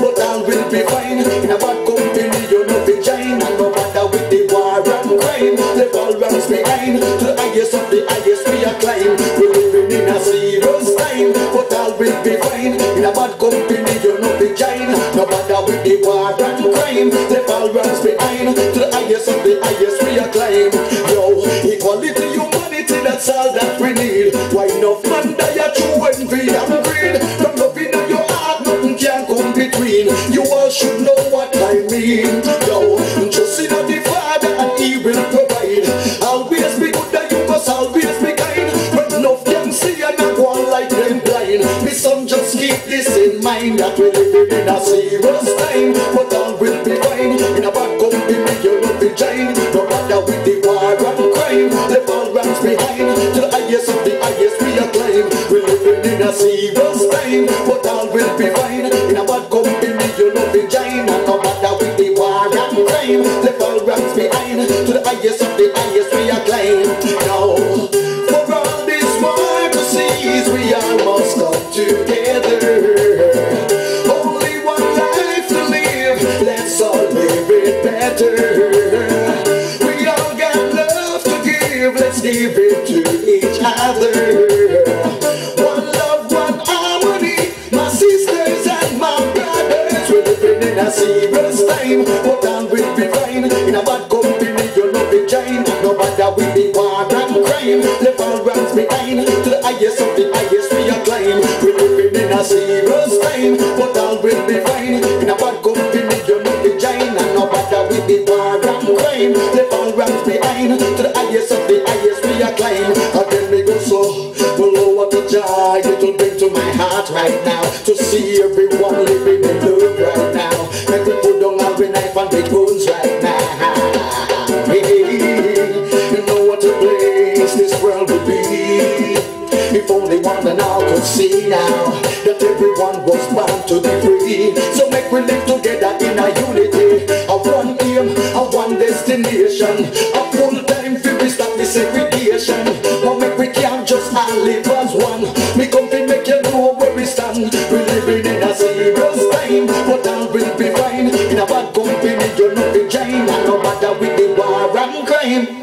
but all will be fine. In a bad company, you know fi join, and no matter with the war and crime, the ball runs behind. To the highest of the highest we are climb. We're living in a serious time, but all will be fine. In a bad company, you know fi join. No matter with the war and crime, the ball runs behind. To the highest of the highest that we're living in a serious time. But all will be fine. In a bad company, you will be giant. No matter with the war and crime, the ball runs behind. To the highest of the highest we are give it to each other. One love, one harmony, my sisters and my brothers. We're living in a serious time, but all will be fine. In a bad company, you know be giant. No matter with the war and crime, the ball runs behind. To the highest of the highest we are climb. We're living in a serious time, but all will be fine. In a bad company, you know be. And no matter with the war and crime, the ball runs behind. To the highest of the highest joy it will bring to my heart right now. To see everyone living in love right now. Make we put down our knife and the guns right now. Hey, you know what a place this world would be. If only one and all could see now that everyone was born to be free. So make we live together in a unity, a one aim, a one destination, a full time for we stop the segregation. But make we can't just live living in a serious time, but all will be fine. In a bad company, you know the giant, and no matter with the war and crime.